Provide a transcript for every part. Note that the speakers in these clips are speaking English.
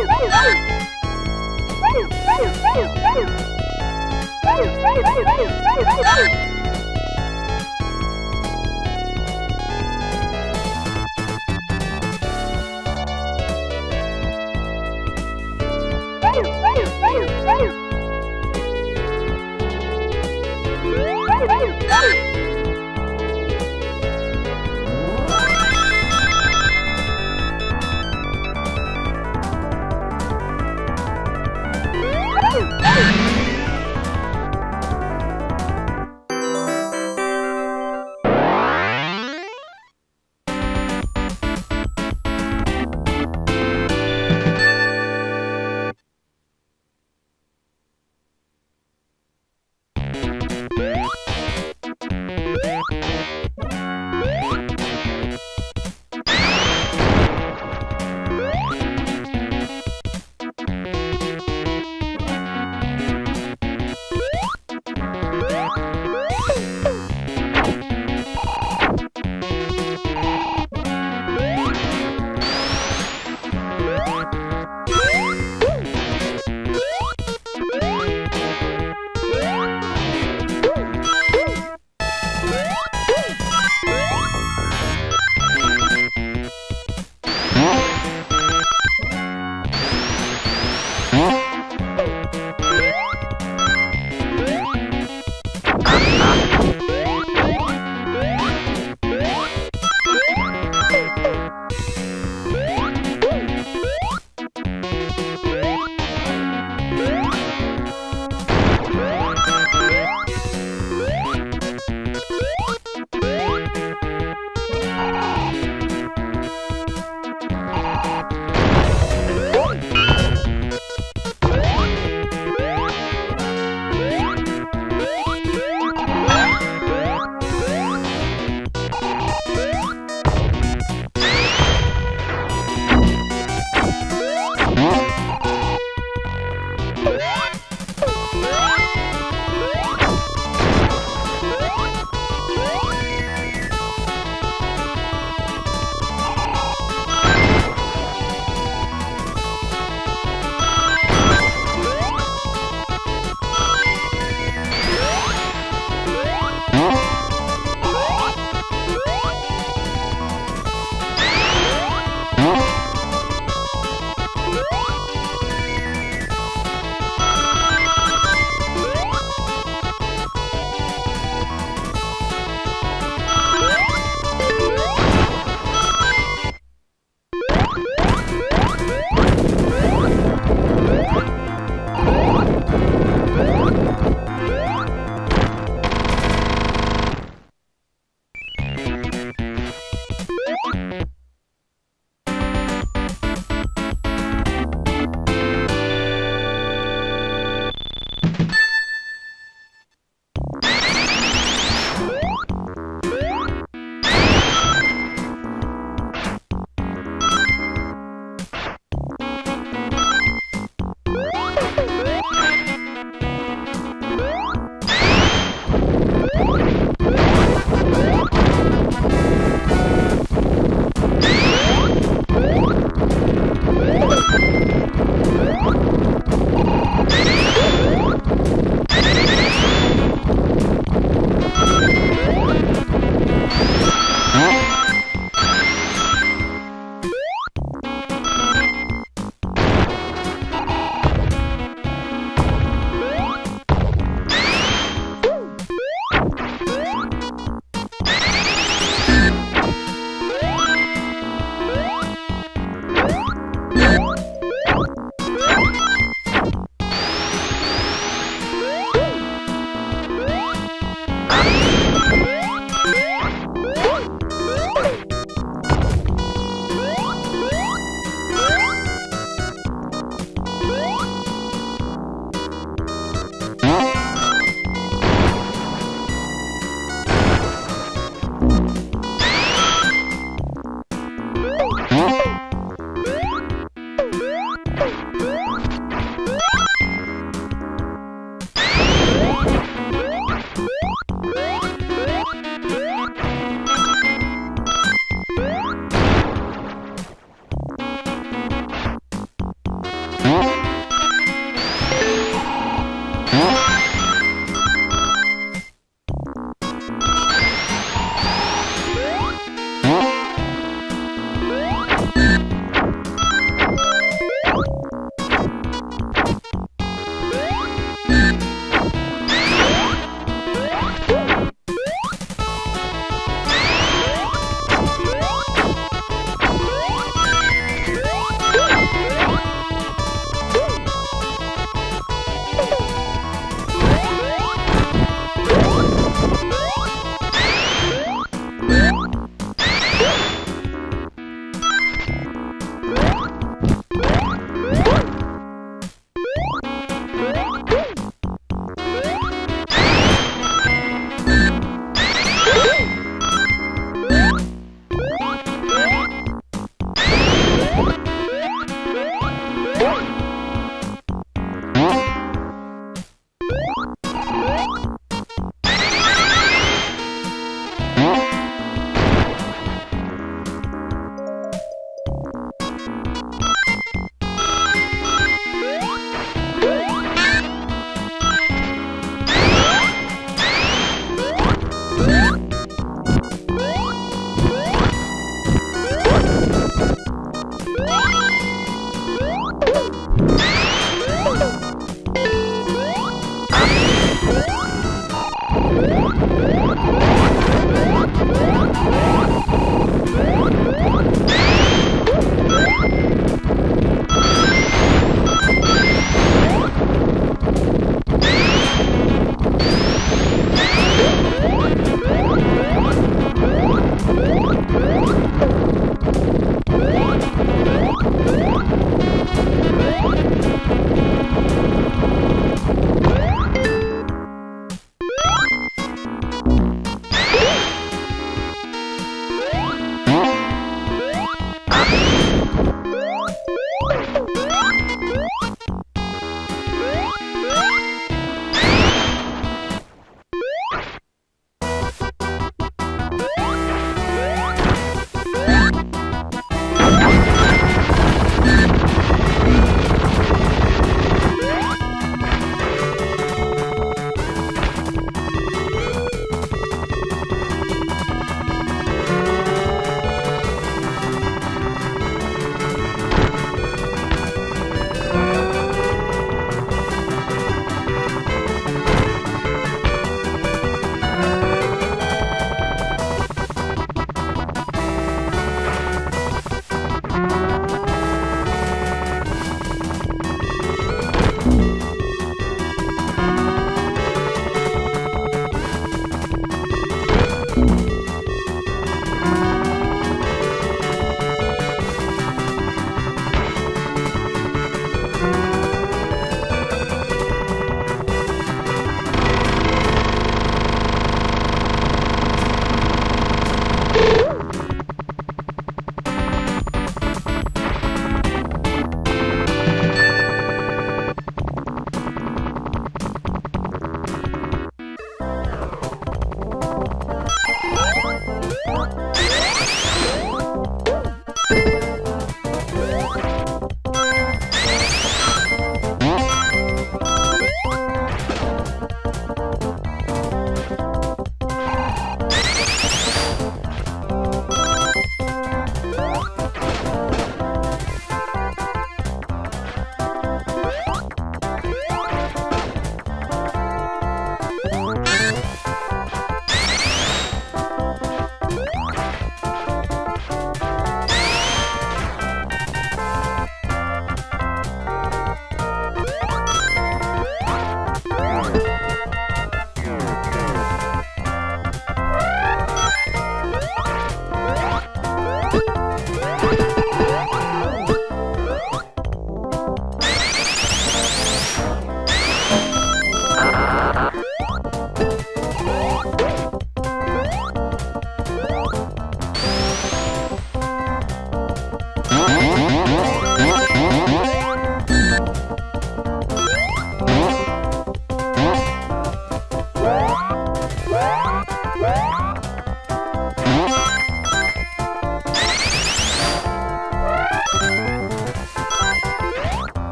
Woo!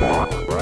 Yeah.